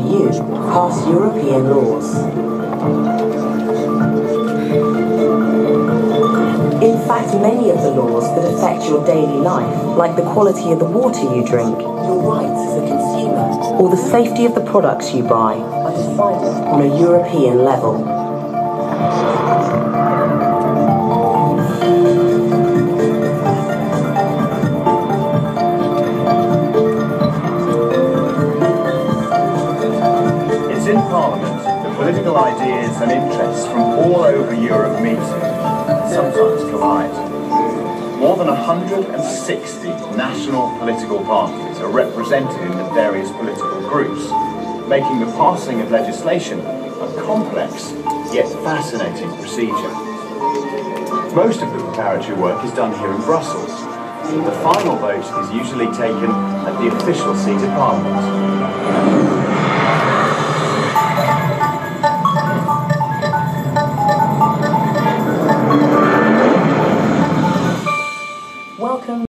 are to pass European laws. In fact, many of the laws that affect your daily life, like the quality of the water you drink, your rights as a consumer, or the safety of the products you buy, are decided on a European level. In Parliament the political ideas and interests from all over Europe meet and sometimes collide. More than 160 national political parties are represented in the various political groups, making the passing of legislation a complex yet fascinating procedure. Most of the preparatory work is done here in Brussels. The final vote is usually taken at the official seat of Parliament. welcome.